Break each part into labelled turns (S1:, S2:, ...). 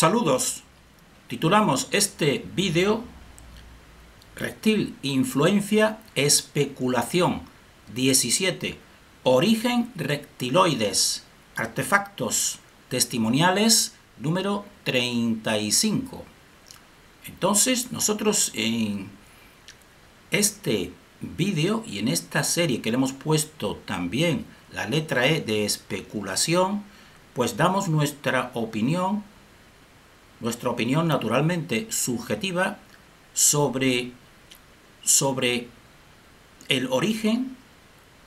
S1: Saludos. Titulamos este vídeo Reptil, influencia, especulación. 17. Origen reptiloides. Artefactos testimoniales número 35. Entonces, nosotros en este vídeo y en esta serie que le hemos puesto también la letra E de especulación, pues damos nuestra opinión nuestra opinión naturalmente subjetiva sobre, sobre el origen,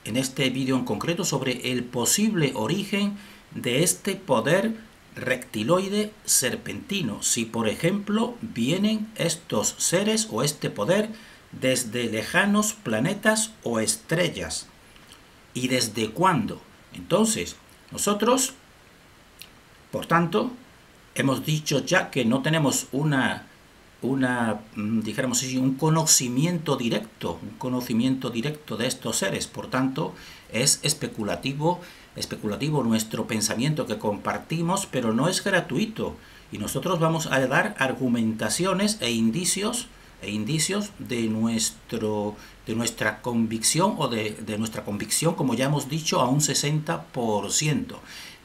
S1: en este vídeo en concreto, sobre el posible origen de este poder reptiloide serpentino. Si, por ejemplo, vienen estos seres o este poder desde lejanos planetas o estrellas. ¿Y desde cuándo? Entonces, nosotros, por tanto, hemos dicho ya que no tenemos una, una mm, dijéramos un conocimiento directo, un conocimiento directo de estos seres, por tanto, es especulativo, especulativo nuestro pensamiento que compartimos, pero no es gratuito. Y nosotros vamos a dar argumentaciones e indicios e indicios de, nuestro, de nuestra convicción o de, de nuestra convicción, como ya hemos dicho, a un 60%.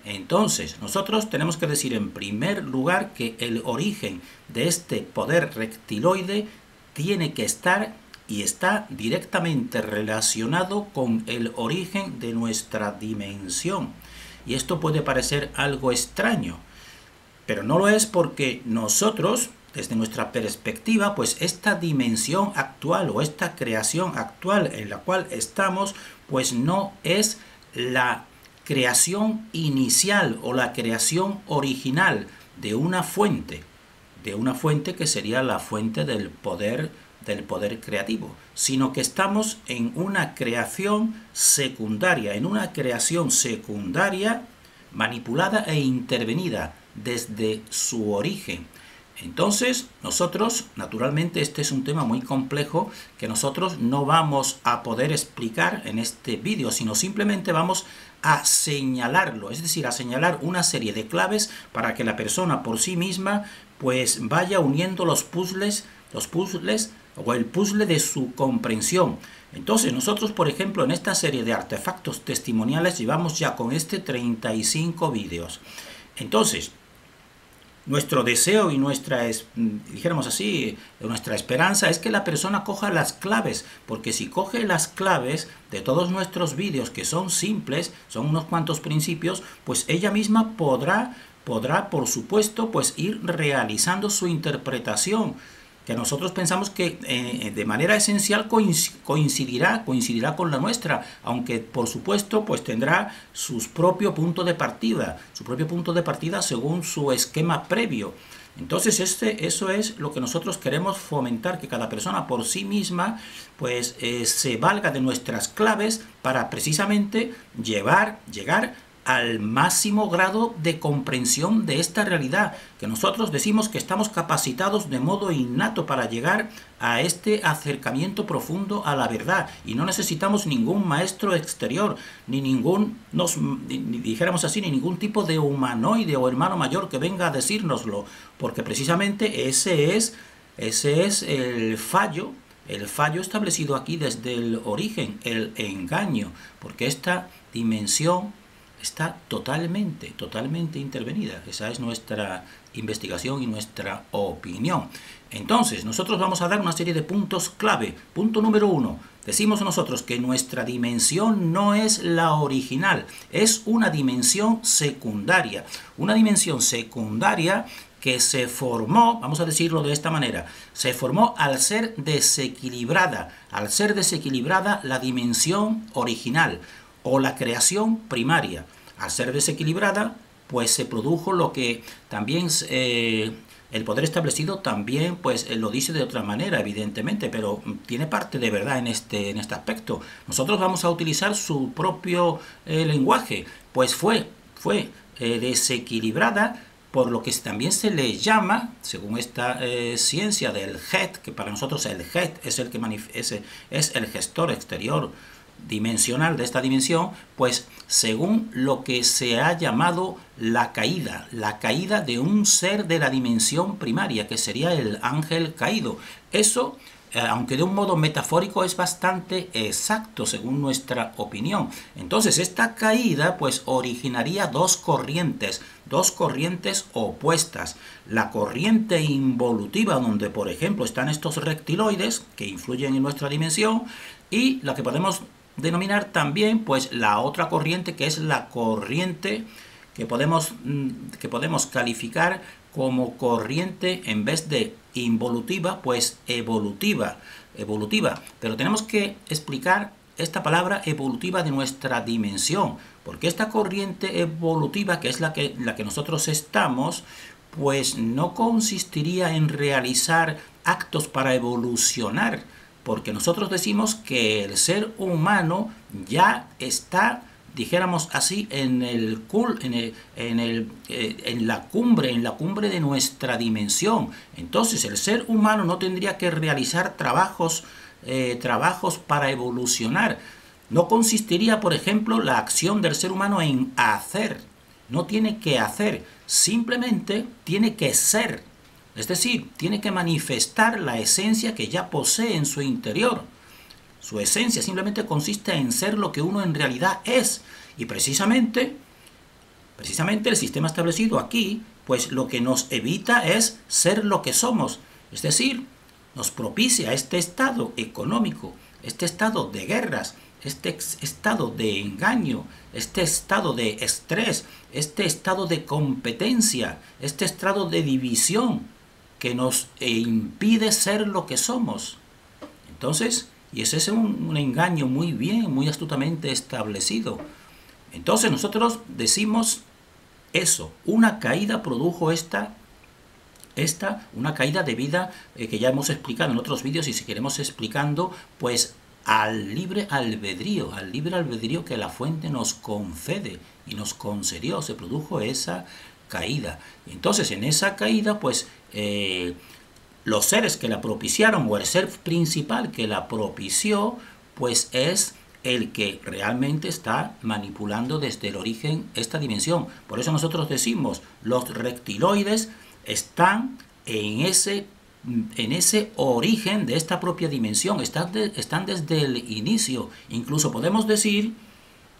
S1: Entonces, nosotros tenemos que decir en primer lugar que el origen de este poder reptiloide tiene que estar y está directamente relacionado con el origen de nuestra dimensión. Y esto puede parecer algo extraño, pero no lo es porque nosotros, desde nuestra perspectiva, pues esta dimensión actual o esta creación actual en la cual estamos, pues no es la creación inicial o la creación original de una fuente, de una fuente que sería la fuente del poder del poder creativo, sino que estamos en una creación secundaria, en una creación secundaria manipulada e intervenida desde su origen. Entonces, nosotros, naturalmente, este es un tema muy complejo que nosotros no vamos a poder explicar en este vídeo, sino simplemente vamos a señalarlo, es decir, a señalar una serie de claves para que la persona por sí misma pues vaya uniendo los puzzles, los puzzles o el puzzle de su comprensión. Entonces, nosotros, por ejemplo, en esta serie de artefactos testimoniales llevamos ya con este 35 vídeos. Entonces, nuestro deseo y nuestra, dijéramos así, nuestra esperanza es que la persona coja las claves, porque si coge las claves de todos nuestros vídeos, que son simples, son unos cuantos principios, pues ella misma podrá, podrá, por supuesto, pues ir realizando su interpretación que nosotros pensamos que eh, de manera esencial coincidirá, coincidirá con la nuestra, aunque por supuesto pues tendrá su propio punto de partida, su propio punto de partida según su esquema previo. Entonces este, eso es lo que nosotros queremos fomentar, que cada persona por sí misma pues eh, se valga de nuestras claves para precisamente llevar, llegar al máximo grado de comprensión de esta realidad, que nosotros decimos que estamos capacitados de modo innato para llegar a este acercamiento profundo a la verdad. Y no necesitamos ningún maestro exterior, ni ningún, nos, dijéramos así, ni ningún tipo de humanoide o hermano mayor que venga a decírnoslo, porque precisamente ese es, ese es el fallo el fallo establecido aquí desde el origen, el engaño, porque esta dimensión está totalmente, totalmente intervenida. Esa es nuestra investigación y nuestra opinión. Entonces, nosotros vamos a dar una serie de puntos clave. Punto número uno, decimos nosotros que nuestra dimensión no es la original, es una dimensión secundaria. Una dimensión secundaria que se formó, vamos a decirlo de esta manera, se formó al ser desequilibrada, al ser desequilibrada la dimensión original o la creación primaria. Al ser desequilibrada, pues se produjo lo que también eh, el poder establecido también pues eh, lo dice de otra manera, evidentemente, pero tiene parte de verdad en este, en este aspecto. Nosotros vamos a utilizar su propio eh, lenguaje, pues fue, fue desequilibrada por lo que también se le llama, según esta ciencia del head, que para nosotros el head es el que es, es el gestor exterior dimensional de esta dimensión, pues según lo que se ha llamado la caída, la caída de un ser de la dimensión primaria, que sería el ángel caído. Eso eh, aunque de un modo metafórico es bastante exacto según nuestra opinión. Entonces esta caída pues originaría dos corrientes, dos corrientes opuestas. La corriente involutiva donde por ejemplo están estos reptiloides que influyen en nuestra dimensión y la que podemos denominar también pues la otra corriente que es la corriente que podemos, mm, que podemos calificar como corriente en vez de involutiva, pues evolutiva, evolutiva. Pero tenemos que explicar esta palabra evolutiva de nuestra dimensión, porque esta corriente evolutiva, que es la que, la que nosotros estamos, pues no consistiría en realizar actos para evolucionar, porque nosotros decimos que el ser humano ya está dijéramos así, en, el, en, en, el, eh, en la cumbre, en la cumbre de nuestra dimensión. Entonces el ser humano no tendría que realizar trabajos, eh, trabajos para evolucionar. No consistiría, por ejemplo, la acción del ser humano en hacer. No tiene que hacer, simplemente tiene que ser. Es decir, tiene que manifestar la esencia que ya posee en su interior. Su esencia simplemente consiste en ser lo que uno en realidad es. Y precisamente, precisamente el sistema establecido aquí, pues lo que nos evita es ser lo que somos. Es decir, nos propicia este estado económico, este estado de guerras, este estado de engaño, este estado de estrés, este estado de competencia, este estado de división que nos impide ser lo que somos. Entonces, y ese es un, engaño muy bien, muy astutamente establecido. Entonces nosotros decimos eso, una caída produjo esta, esta una caída debida, eh, que ya hemos explicado en otros vídeos y si queremos explicando, pues al libre albedrío, al libre albedrío que la fuente nos concede y nos concedió, se produjo esa caída. Entonces en esa caída, pues... Eh, los seres que la propiciaron o el ser principal que la propició, pues es el que realmente está manipulando desde el origen esta dimensión. Por eso nosotros decimos, los reptiloides están en ese, en ese origen de esta propia dimensión, están, están desde el inicio. Incluso podemos decir,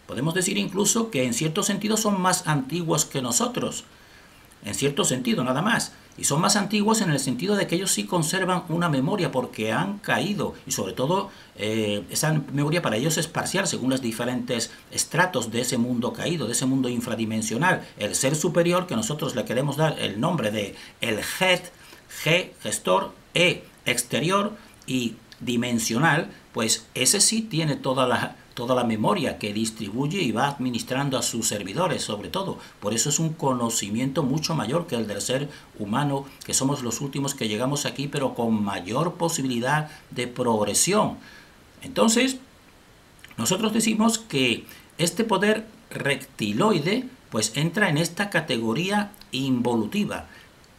S1: podemos decir incluso que en cierto sentido son más antiguos que nosotros. En cierto sentido, nada más. Y son más antiguos en el sentido de que ellos sí conservan una memoria porque han caído y sobre todo eh, esa memoria para ellos es parcial según los diferentes estratos de ese mundo caído, de ese mundo infradimensional. El ser superior que nosotros le queremos dar el nombre de el head, G, gestor, E, exterior y dimensional, pues ese sí tiene toda la toda la memoria que distribuye y va administrando a sus servidores, sobre todo. Por eso es un conocimiento mucho mayor que el del ser humano, que somos los últimos que llegamos aquí, pero con mayor posibilidad de progresión. Entonces, nosotros decimos que este poder reptiloide pues entra en esta categoría involutiva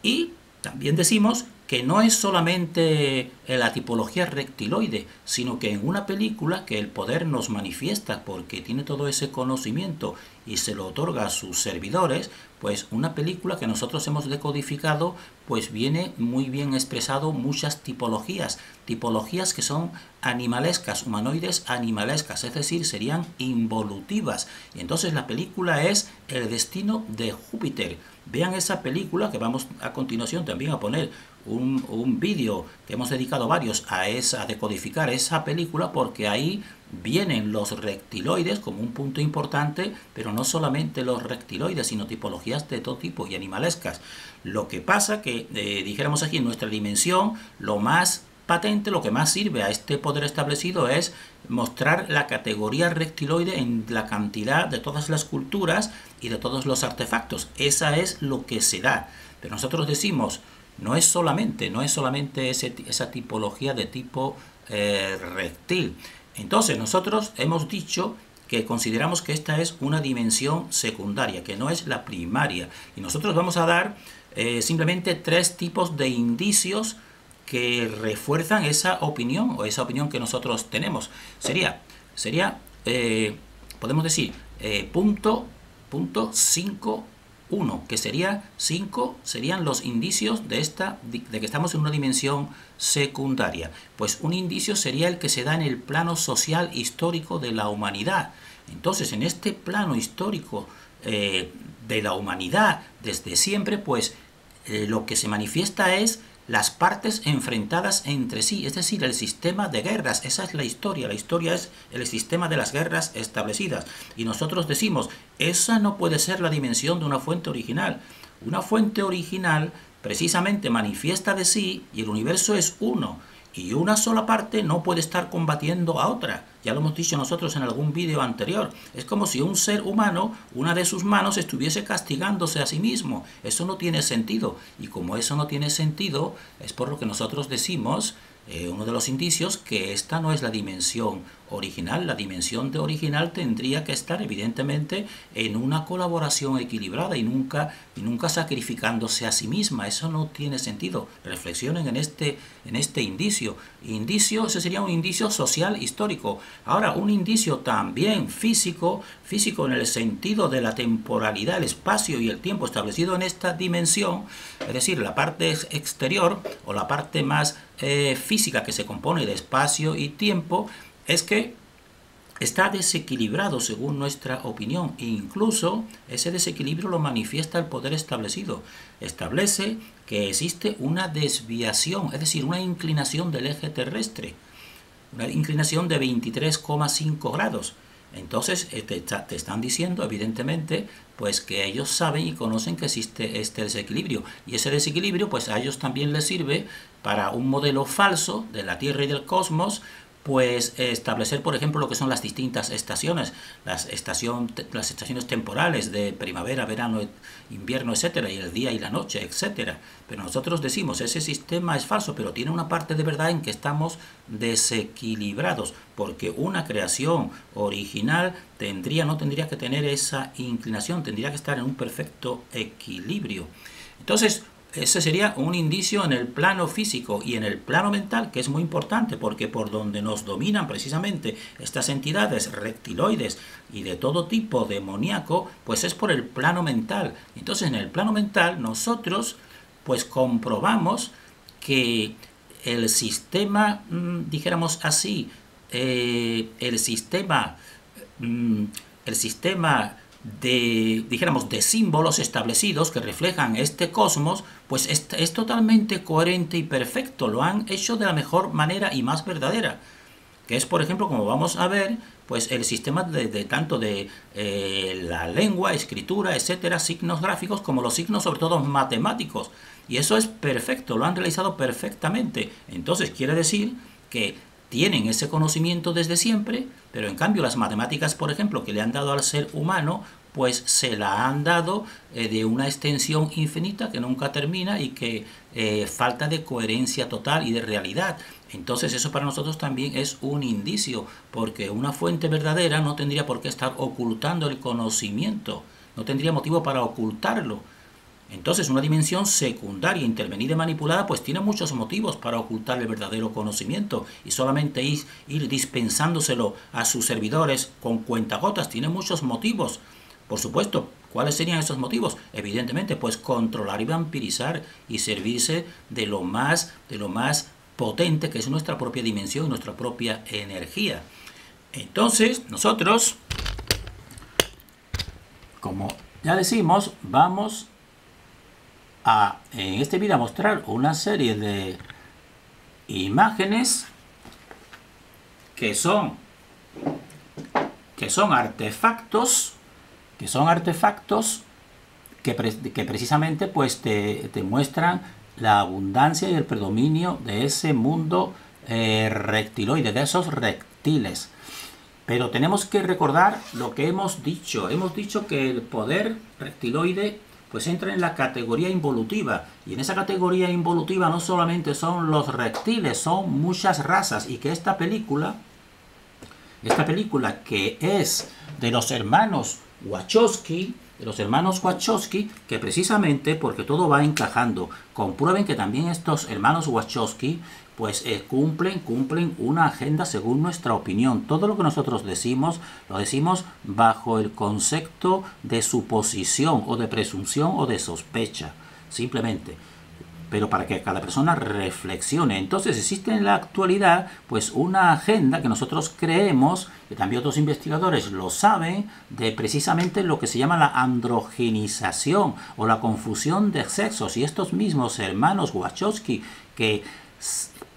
S1: y también decimos que no es solamente la tipología reptiloide, sino que en una película que el poder nos manifiesta porque tiene todo ese conocimiento y se lo otorga a sus servidores, pues una película que nosotros hemos decodificado, pues viene muy bien expresado muchas tipologías, tipologías que son animalescas, humanoides animalescas, es decir, serían involutivas. Y entonces la película es El destino de Júpiter. Vean esa película que vamos a continuación también a poner un, vídeo que hemos dedicado varios a, esa, decodificar esa película porque ahí vienen los reptiloides como un punto importante, pero no solamente los reptiloides, sino tipologías de todo tipo y animalescas. Lo que pasa que, eh, dijéramos aquí, en nuestra dimensión, lo más patente, lo que más sirve a este poder establecido es mostrar la categoría reptiloide en la cantidad de todas las culturas y de todos los artefactos. Esa es lo que se da. Pero nosotros decimos, no es solamente, no es solamente esa tipología de tipo eh, reptil. Entonces nosotros hemos dicho que consideramos que esta es una dimensión secundaria, que no es la primaria. Y nosotros vamos a dar eh, simplemente tres tipos de indicios que refuerzan esa opinión o esa opinión que nosotros tenemos. Sería, sería eh, podemos decir, eh, punto, punto 5, 1, que sería 5, serían los indicios de, esta, de que estamos en una dimensión secundaria. Pues un indicio sería el que se da en el plano social histórico de la humanidad. Entonces, en este plano histórico eh, de la humanidad desde siempre, pues lo que se manifiesta es las partes enfrentadas entre sí, es decir, el sistema de guerras. Esa es la historia. La historia es el sistema de las guerras establecidas. Y nosotros decimos, esa no puede ser la dimensión de una fuente original. Una fuente original precisamente manifiesta de sí y el universo es uno y una sola parte no puede estar combatiendo a otra. Ya lo hemos dicho nosotros en algún vídeo anterior. Es como si un ser humano, una de sus manos, estuviese castigándose a sí mismo. Eso no tiene sentido. Y como eso no tiene sentido, es por lo que nosotros decimos eh, uno de los indicios que esta no es la dimensión original. La dimensión de original tendría que estar evidentemente en una colaboración equilibrada y nunca, y nunca sacrificándose a sí misma. Eso no tiene sentido. Reflexionen en este, en este indicio. Indicio, ese sería un indicio social histórico. Ahora, un indicio también físico, físico en el sentido de la temporalidad, el espacio y el tiempo establecido en esta dimensión, es decir, la parte exterior o la parte más eh, física que se compone de espacio y tiempo, es que está desequilibrado según nuestra opinión. E incluso ese desequilibrio lo manifiesta el poder establecido. Establece que existe una desviación, es decir, una inclinación del eje terrestre, una inclinación de 23,5 grados. Entonces eh, te, te, están diciendo, evidentemente, pues que ellos saben y conocen que existe este desequilibrio. Y ese desequilibrio, pues a ellos también les sirve para un modelo falso de la Tierra y del cosmos, pues establecer, por ejemplo, lo que son las distintas estaciones, las, estación, las estaciones temporales de primavera, verano, invierno, etcétera, y el día y la noche, etcétera. Pero nosotros decimos, ese sistema es falso, pero tiene una parte de verdad en que estamos desequilibrados, porque una creación original tendría, no tendría que tener esa inclinación, tendría que estar en un perfecto equilibrio. Entonces, ese sería un indicio en el plano físico y en el plano mental, que es muy importante, porque por donde nos dominan precisamente estas entidades reptiloides y de todo tipo demoníaco, pues es por el plano mental. Entonces, en el plano mental, nosotros, pues comprobamos que el sistema, mm, dijéramos así, eh, el sistema, mm, el sistema de, dijéramos, de símbolos establecidos que reflejan este cosmos, pues es, totalmente coherente y perfecto. Lo han hecho de la mejor manera y más verdadera. Que es, por ejemplo, como vamos a ver, pues el sistema de, tanto de eh, la lengua, escritura, etcétera, signos gráficos, como los signos, sobre todo matemáticos. Y eso es perfecto, lo han realizado perfectamente. Entonces quiere decir que tienen ese conocimiento desde siempre, pero en cambio las matemáticas, por ejemplo, que le han dado al ser humano, pues se la han dado eh, de una extensión infinita que nunca termina y que eh, falta de coherencia total y de realidad. Entonces eso para nosotros también es un indicio, porque una fuente verdadera no tendría por qué estar ocultando el conocimiento, no tendría motivo para ocultarlo. Entonces, una dimensión secundaria, intervenida y manipulada, pues tiene muchos motivos para ocultar el verdadero conocimiento y solamente ir, ir dispensándoselo a sus servidores con cuentagotas tiene muchos motivos. Por supuesto, ¿cuáles serían esos motivos? Evidentemente, pues controlar y vampirizar y servirse de lo más, de lo más potente que es nuestra propia dimensión nuestra propia energía. Entonces, nosotros, como ya decimos, vamos en este vídeo a mostrar una serie de imágenes que son que son artefactos que son artefactos que, que precisamente pues te, muestran la abundancia y el predominio de ese mundo eh, reptiloide, de esos reptiles. Pero tenemos que recordar lo que hemos dicho. Hemos dicho que el poder reptiloide pues entra en la categoría involutiva. Y en esa categoría involutiva no solamente son los reptiles, son muchas razas. Y que esta película, esta película que es de los hermanos Wachowski, de los hermanos Wachowski, que precisamente porque todo va encajando, comprueben que también estos hermanos Wachowski pues eh, cumplen, cumplen una agenda según nuestra opinión. Todo lo que nosotros decimos, lo decimos bajo el concepto de suposición o de presunción o de sospecha, simplemente pero para que cada persona reflexione. Entonces existe en la actualidad pues una agenda que nosotros creemos, que también otros investigadores lo saben, de precisamente lo que se llama la androgenización o la confusión de sexos. Y estos mismos hermanos Wachowski que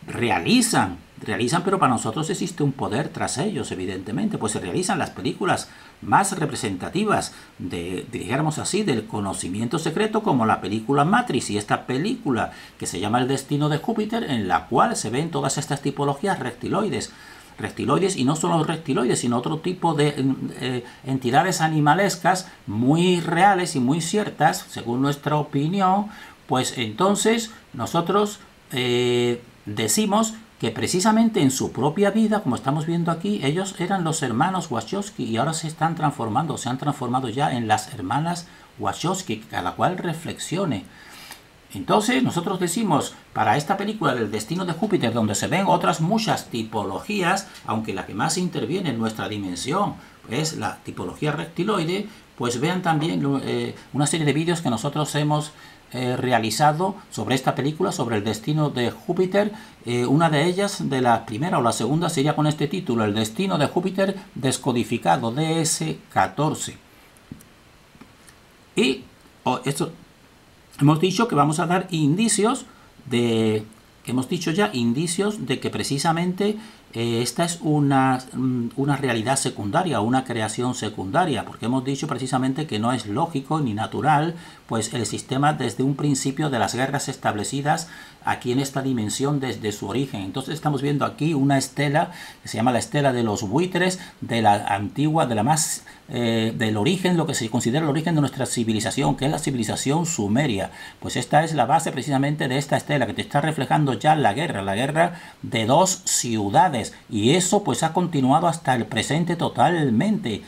S1: realizan, realizan, pero para nosotros existe un poder tras ellos, evidentemente, pues se realizan las películas más representativas de, dijéramos así, del conocimiento secreto, como la película Matrix y esta película que se llama El Destino de Júpiter, en la cual se ven todas estas tipologías reptiloides reptiloides y no solo reptiloides, sino otro tipo de eh, entidades animalescas muy reales y muy ciertas, según nuestra opinión, pues entonces nosotros eh, decimos que precisamente en su propia vida, como estamos viendo aquí, ellos eran los hermanos Wachowski y ahora se están transformando, se han transformado ya en las hermanas Wachowski, cada cual reflexione. Entonces nosotros decimos, para esta película del destino de Júpiter, donde se ven otras muchas tipologías, aunque la que más interviene en nuestra dimensión es la tipología reptiloide, pues vean también eh, una serie de vídeos que nosotros hemos eh, realizado sobre esta película, sobre el destino de Júpiter. Eh, una de ellas, de la primera o la segunda, sería con este título, El destino de Júpiter descodificado, DS14. Y hemos dicho que vamos a dar indicios de, hemos dicho ya, indicios de que precisamente eh, esta es una, mm, una, realidad secundaria, una creación secundaria, porque hemos dicho precisamente que no es lógico ni natural, pues el sistema desde un principio de las guerras establecidas aquí en esta dimensión desde su origen. Entonces estamos viendo aquí una estela que se llama la estela de los buitres, de la antigua, de la más, eh, del origen, lo que se considera el origen de nuestra civilización, que es la civilización sumeria. Pues esta es la base precisamente de esta estela que te está reflejando ya la guerra, la guerra de dos ciudades. Y eso pues ha continuado hasta el presente totalmente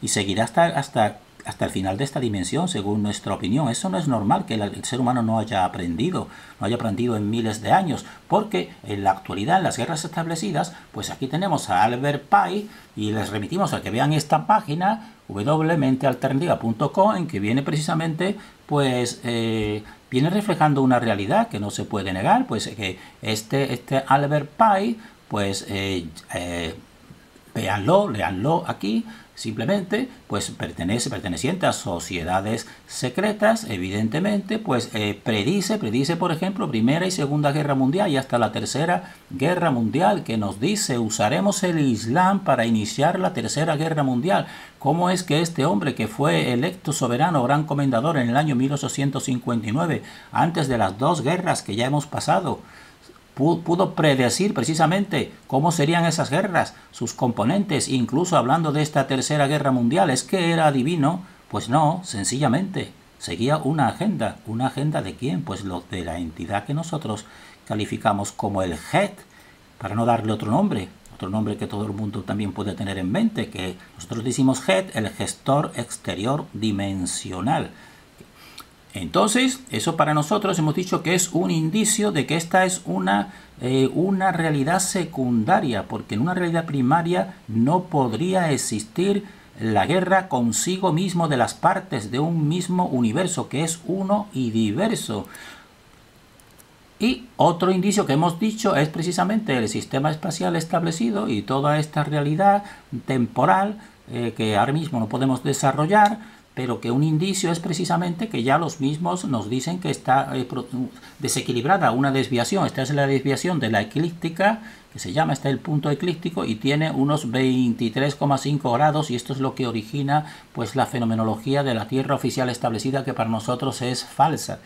S1: y seguirá hasta, hasta hasta el final de esta dimensión, según nuestra opinión. Eso no es normal que el ser humano no haya aprendido, no haya aprendido en miles de años, porque en la actualidad, en las guerras establecidas, pues aquí tenemos a Albert Pye y les remitimos a que vean esta página www.mentealternativa.com en que viene precisamente, pues, eh, viene reflejando una realidad que no se puede negar, pues que este, este Albert Pye, pues, eh, eh, véanlo, leanlo aquí, Simplemente, pues pertenece, perteneciente a sociedades secretas, evidentemente, pues eh, predice, predice, por ejemplo, Primera y Segunda Guerra Mundial y hasta la Tercera Guerra Mundial, que nos dice, usaremos el Islam para iniciar la Tercera Guerra Mundial. ¿Cómo es que este hombre que fue electo soberano, gran comendador en el año 1859, antes de las dos guerras que ya hemos pasado, pudo predecir precisamente cómo serían esas guerras, sus componentes, incluso hablando de esta tercera guerra mundial, es que era divino, pues no, sencillamente. Seguía una agenda, una agenda de quién, pues lo de la entidad que nosotros calificamos como el HED, para no darle otro nombre, otro nombre que todo el mundo también puede tener en mente, que nosotros decimos HED, el gestor exterior dimensional, entonces, eso para nosotros hemos dicho que es un indicio de que esta es una, eh, una realidad secundaria, porque en una realidad primaria no podría existir la guerra consigo mismo de las partes de un mismo universo que es uno y diverso. Y otro indicio que hemos dicho es precisamente el sistema espacial establecido y toda esta realidad temporal eh, que ahora mismo no podemos desarrollar, pero que un indicio es precisamente que ya los mismos nos dicen que está eh, desequilibrada una desviación. Esta es la desviación de la eclíptica, que se llama, está el punto eclíptico y tiene unos 23,5 grados y esto es lo que origina pues la fenomenología de la Tierra oficial establecida que para nosotros es falsa.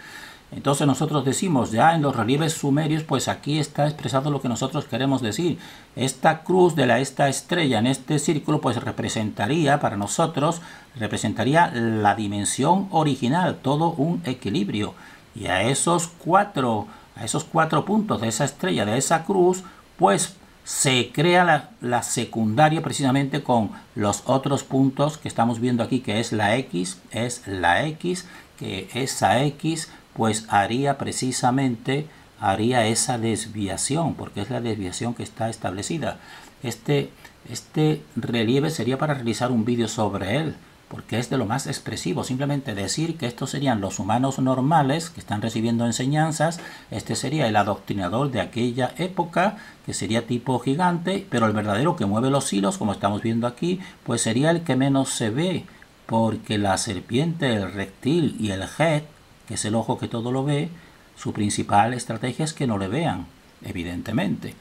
S1: Entonces nosotros decimos ya en los relieves sumerios, pues aquí está expresado lo que nosotros queremos decir. Esta cruz de la, esta estrella en este círculo, pues representaría para nosotros, representaría la dimensión original, todo un equilibrio. Y a esos cuatro, a esos cuatro puntos de esa estrella, de esa cruz, pues se crea la, la, secundaria precisamente con los otros puntos que estamos viendo aquí, que es la X, es la X, que esa X pues haría precisamente haría esa desviación, porque es la desviación que está establecida. Este, este relieve sería para realizar un vídeo sobre él, porque es de lo más expresivo. Simplemente decir que estos serían los humanos normales que están recibiendo enseñanzas, este sería el adoctrinador de aquella época, que sería tipo gigante, pero el verdadero que mueve los hilos, como estamos viendo aquí, pues sería el que menos se ve, porque la serpiente, el reptil y el jet, es el ojo que todo lo ve, su principal estrategia es que no le vean, evidentemente.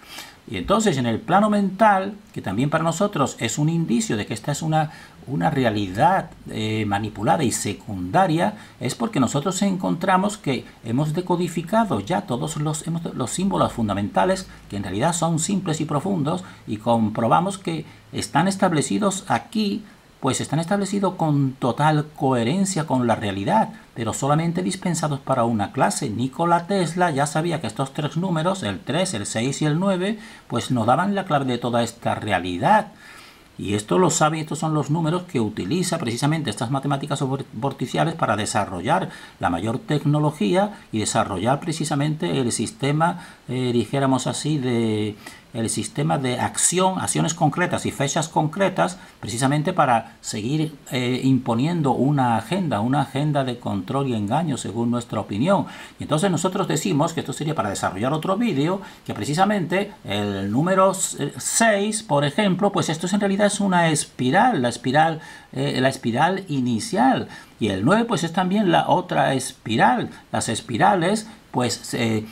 S1: Y entonces en el plano mental, que también para nosotros es un indicio de que esta es una, una realidad eh, manipulada y secundaria, es porque nosotros encontramos que hemos decodificado ya todos los, los símbolos fundamentales, que en realidad son simples y profundos, y comprobamos que están establecidos aquí pues están establecidos con total coherencia con la realidad, pero solamente dispensados para una clase. Nikola Tesla ya sabía que estos tres números, el 3, el 6 y el 9, pues nos daban la clave de toda esta realidad. Y esto lo sabe, estos son los números que utiliza precisamente estas matemáticas vorticiales para desarrollar la mayor tecnología y desarrollar precisamente el sistema, eh, dijéramos así, de el sistema de acción, acciones concretas y fechas concretas, precisamente para seguir eh, imponiendo una agenda, una agenda de control y engaño, según nuestra opinión. Y entonces nosotros decimos que esto sería para desarrollar otro vídeo, que precisamente el número 6, por ejemplo, pues esto en realidad es una espiral, la espiral, eh, la espiral inicial. Y el 9 pues es también la otra espiral. Las espirales pues eh,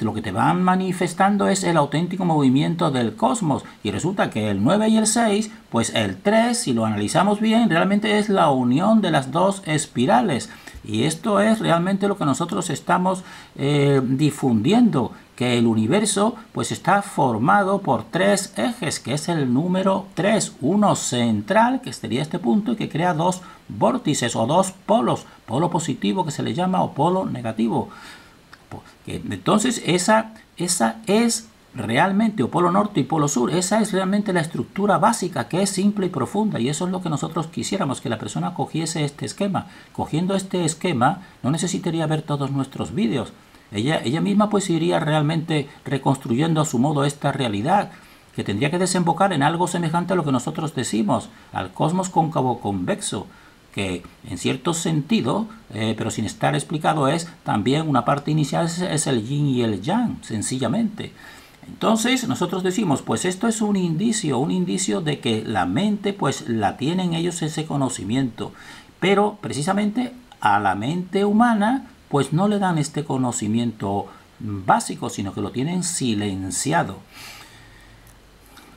S1: lo que te van manifestando es el auténtico movimiento del cosmos. Y resulta que el 9 y el 6, pues el 3, si lo analizamos bien, realmente es la unión de las dos espirales. Y esto es realmente lo que nosotros estamos eh, difundiendo, que el universo pues está formado por tres ejes, que es el número 3, uno central, que sería este punto, y que crea dos vórtices o dos polos, polo positivo que se le llama o polo negativo. Entonces, esa, esa es realmente, o polo norte y polo sur, esa es realmente la estructura básica que es simple y profunda y eso es lo que nosotros quisiéramos, que la persona cogiese este esquema. Cogiendo este esquema no necesitaría ver todos nuestros vídeos. Ella, ella misma pues iría realmente reconstruyendo a su modo esta realidad que tendría que desembocar en algo semejante a lo que nosotros decimos, al cosmos cóncavo convexo, que en cierto sentido, eh, pero sin estar explicado, es también una parte inicial, es, el yin y el yang, sencillamente. Entonces nosotros decimos, pues esto es un indicio, un indicio de que la mente pues la tienen ellos ese conocimiento, pero precisamente a la mente humana pues no le dan este conocimiento básico, sino que lo tienen silenciado.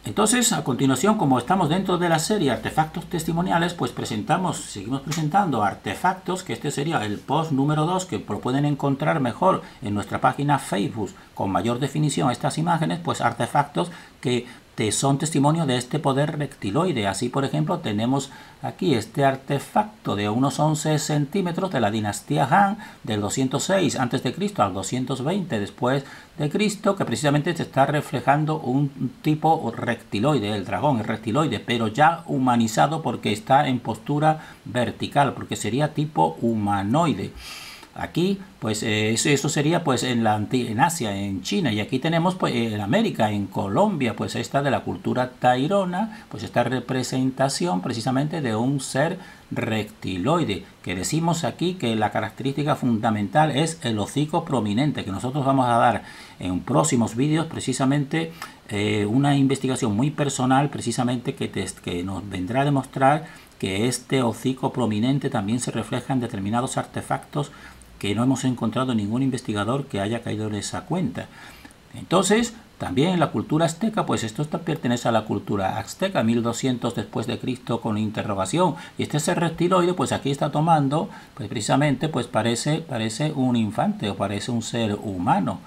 S1: Entonces, a continuación, como estamos dentro de la serie Artefactos Testimoniales, pues presentamos, seguimos presentando artefactos, que este sería el post número 2, que lo pueden encontrar mejor en nuestra página Facebook, con mayor definición estas imágenes, pues artefactos que son testimonio de este poder reptiloide. Así, por ejemplo, tenemos aquí este artefacto de unos 11 centímetros de la dinastía Han del 206 a.C. al 220 después de Cristo, que precisamente se está reflejando un tipo reptiloide, el dragón, el reptiloide, pero ya humanizado porque está en postura vertical, porque sería tipo humanoide. Aquí, pues eh, eso, sería pues en, la, en Asia, en China, y aquí tenemos pues en América, en Colombia, pues esta de la cultura tairona, pues esta representación precisamente de un ser reptiloide, que decimos aquí que la característica fundamental es el hocico prominente, que nosotros vamos a dar en próximos vídeos precisamente eh, una investigación muy personal, precisamente que, que nos vendrá a demostrar que este hocico prominente también se refleja en determinados artefactos que no hemos encontrado ningún investigador que haya caído en esa cuenta. Entonces, también en la cultura azteca, pues esto pertenece a la cultura azteca, 1200 después de Cristo con interrogación. Y este ser reptiloide, pues aquí está tomando, pues precisamente, pues parece, parece un infante o parece un ser humano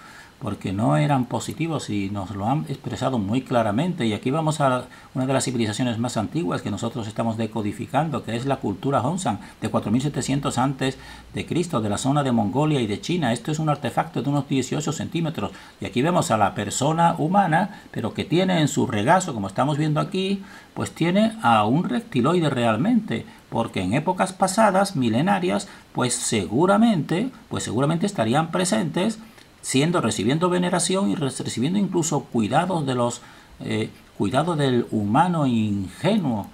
S1: porque no eran positivos y nos lo han expresado muy claramente. Y aquí vamos a una de las civilizaciones más antiguas que nosotros estamos decodificando, que es la cultura Honsan, de 4700 antes de Cristo, de la zona de Mongolia y de China. Esto es un artefacto de unos 18 centímetros. Y aquí vemos a la persona humana, pero que tiene en su regazo, como estamos viendo aquí, pues tiene a un reptiloide realmente, porque en épocas pasadas, milenarias, pues seguramente, pues seguramente estarían presentes siendo, recibiendo veneración y recibiendo incluso cuidados de los, eh, cuidados del humano ingenuo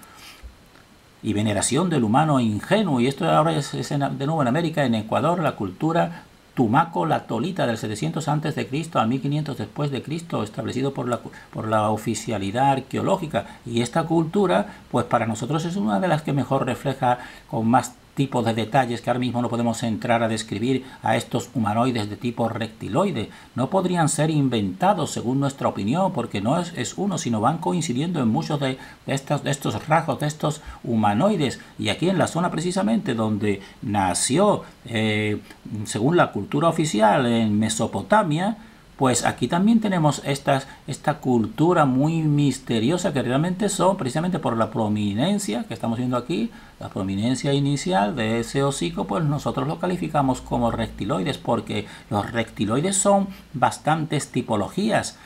S1: y veneración del humano ingenuo. Y esto ahora es, de nuevo en América, en Ecuador, la cultura Tumaco la Tolita del 700 antes de Cristo a 1500 después de Cristo, establecido por la, por la oficialidad arqueológica. Y esta cultura, pues para nosotros es una de las que mejor refleja con más tipos de detalles que ahora mismo no podemos entrar a describir a estos humanoides de tipo rectiloide. No podrían ser inventados según nuestra opinión, porque no es, uno, sino van coincidiendo en muchos de, estos, de estos rasgos, de estos humanoides. Y aquí en la zona precisamente donde nació, eh, según la cultura oficial, en Mesopotamia, pues aquí también tenemos esta cultura muy misteriosa que realmente son precisamente por la prominencia que estamos viendo aquí, la prominencia inicial de ese hocico, pues nosotros lo calificamos como reptiloides porque los reptiloides son bastantes tipologías.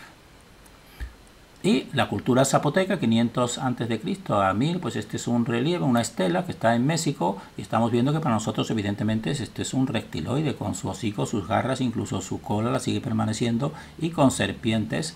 S1: Y la cultura zapoteca, 500 a.C. a 1000, pues este es un relieve, una estela que está en México y estamos viendo que para nosotros evidentemente este es un reptiloide con su hocico, sus garras, incluso su cola la sigue permaneciendo y con serpientes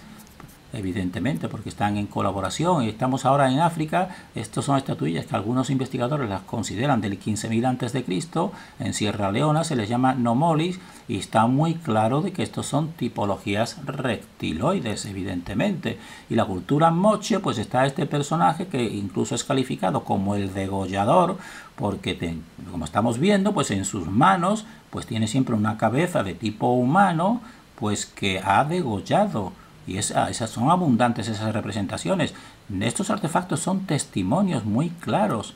S1: evidentemente, porque están en colaboración. Y estamos ahora en África. Estos son estatuillas que algunos investigadores las consideran del 15.000 antes de Cristo. En Sierra Leona se les llama nomolis y está muy claro de que estos son tipologías reptiloides, evidentemente. Y la cultura moche, pues está este personaje que incluso es calificado como el degollador, porque como estamos viendo, pues en sus manos, pues tiene siempre una cabeza de tipo humano, pues que ha degollado y esas son abundantes esas representaciones. Estos artefactos son testimonios muy claros.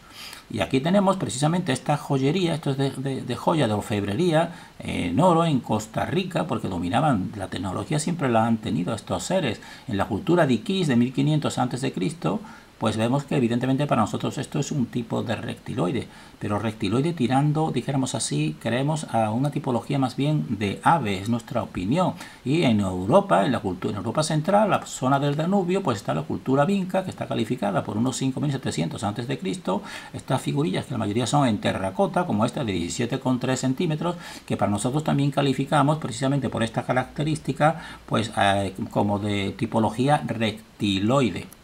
S1: Y aquí tenemos precisamente esta joyería, esto es de, joya, de orfebrería, en oro en Costa Rica, porque dominaban, la tecnología siempre la han tenido estos seres. En la cultura de Iquis de 1500 a.C., pues vemos que evidentemente para nosotros esto es un tipo de reptiloide, pero reptiloide tirando, dijéramos así, creemos a una tipología más bien de ave, es nuestra opinión. Y en Europa, en la cultura, en Europa central, la zona del Danubio, pues está la cultura vinca, que está calificada por unos 5700 antes de Cristo, estas figurillas que la mayoría son en terracota, como esta de 17,3 centímetros, que para nosotros también calificamos precisamente por esta característica, pues eh, como de tipología reptiloide.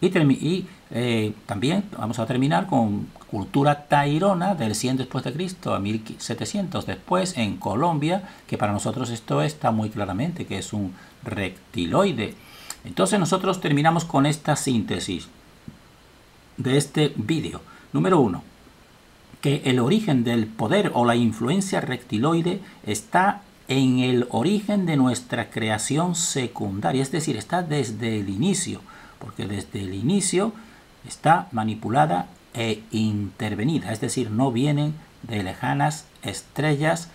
S1: Y, eh, también vamos a terminar con cultura tairona del 100 después de Cristo a 1700 después en Colombia, que para nosotros esto está muy claramente, que es un reptiloide. Entonces nosotros terminamos con esta síntesis de este vídeo. Número uno, que el origen del poder o la influencia reptiloide está en el origen de nuestra creación secundaria, es decir, está desde el inicio porque desde el inicio está manipulada e intervenida, es decir, no vienen de lejanas estrellas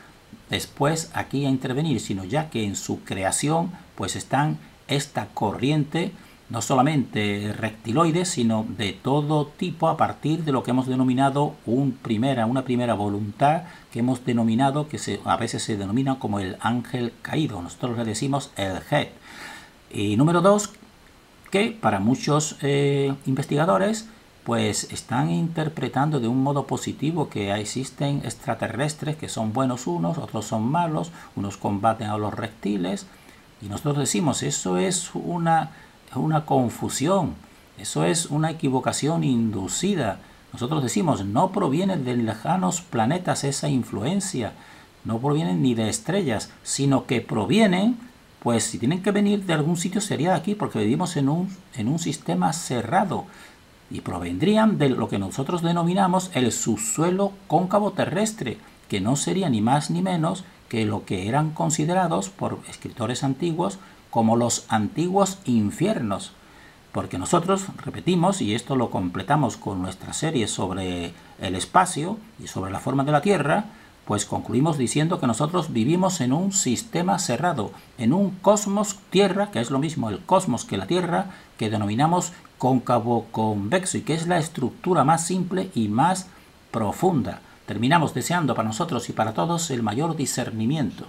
S1: después aquí a intervenir, sino ya que en su creación pues están esta corriente no solamente reptiloides, sino de todo tipo a partir de lo que hemos denominado un primera, una primera voluntad que hemos denominado, que se, a veces se denomina como el ángel caído, nosotros le decimos el Het. Y número dos, que para muchos eh, investigadores pues están interpretando de un modo positivo que existen extraterrestres que son buenos unos, otros son malos, unos combaten a los reptiles y nosotros decimos eso es una, una confusión, eso es una equivocación inducida. Nosotros decimos no proviene de lejanos planetas esa influencia, no provienen ni de estrellas, sino que provienen pues si tienen que venir de algún sitio sería de aquí, porque vivimos en un, en un sistema cerrado y provendrían de lo que nosotros denominamos el subsuelo cóncavo terrestre, que no sería ni más ni menos que lo que eran considerados por escritores antiguos como los antiguos infiernos. Porque nosotros repetimos, y esto lo completamos con nuestra serie sobre el espacio y sobre la forma de la Tierra, pues concluimos diciendo que nosotros vivimos en un sistema cerrado, en un cosmos Tierra, que es lo mismo el cosmos que la Tierra, que denominamos cóncavo convexo y que es la estructura más simple y más profunda. Terminamos deseando para nosotros y para todos el mayor discernimiento.